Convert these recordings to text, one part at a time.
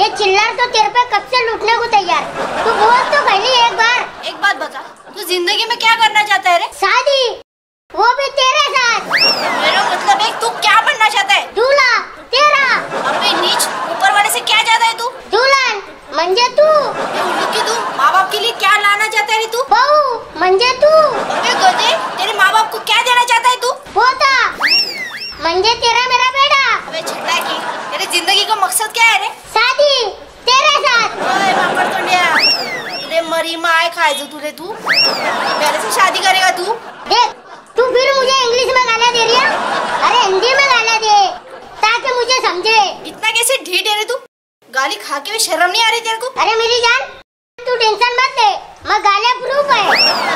ये चिल्लर तो तेरे पे कब से लूटने को तैयार? तू बोल तो पहले एक बार। एक बात बता तू ज़िंदगी में क्या करना चाहता है रे? शादी। वो भी तेरे साथ। मेरा मतलब है तू क्या बनना चाहता है? दूल्हा तेरा। अबे नीच ऊपर वाले से क्या चाहता है तू? दुल्हन म्हणजे तू। की तू माँ बाप के लिए क्या लाना चाहता है तू? बहू म्हणजे तू। अबे गधे तेरे माँ बाप को क्या देना चाहता है तू? पोता मंजे तेरा मेरा बेटा। अबे छटा की तेरे ज़िंदगी का मकसद क्या है रे शादी तेरे साथ ओए माकड़ तोंडिया तुले मरी माय खायचं तुले तू? मेरे से शादी करेगा तू? देख तू फिर मुझे इंग्लिश में गाना दे रही है? अरे हिंदी में गाना दे ताकि मुझे समझे। इतना कैसे ढीठ है रे तू? गाली खा के भी शर्म नहीं आ रही तेरे को? अरे मेरी जान तू टेंशन मत ले मैं गाने प्रूफ है।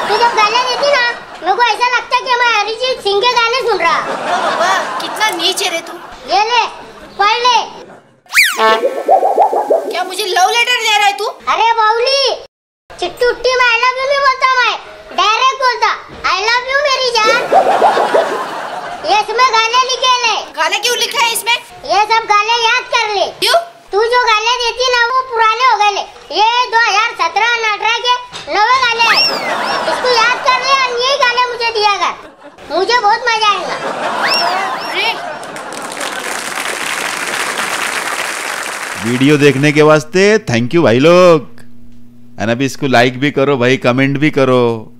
तू जब गाने देती ना मेरे को ऐसा लगता है कि मैं अरिजीत सिंह के गाने सुन रहा। बाबा कितना नीच रे तू? ये ले पढ़ ले। क्या मुझे लव लेटर दे रहा है तू? अरे बाउली चिट्टी उट्टी में आई लव यू नहीं बोलता मैं। डायरेक्ट बोलता आई लव यू मेरी जान। ये इसमें गाने लिखे ले गाने क्यों लिखा है इसमें? ये सब गाने याद कर ले। क्यों? तू जो गाने देती ना वो पुराने हो गए ले। ये 2017 अठारह के नवे गाने हैं। इसको याद कर ले और यही गाने मुझे दिया कर। मुझे बहुत मज़ा आएगा। वीडियो देखने के वास्ते थैंक यू भाई लोग। एंड अभी इसको लाइक भी करो, भाई कमेंट भी करो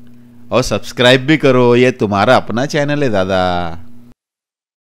और सब्सक्राइब भी करो। ये तुम्हारा अपना चैनल है, दादा।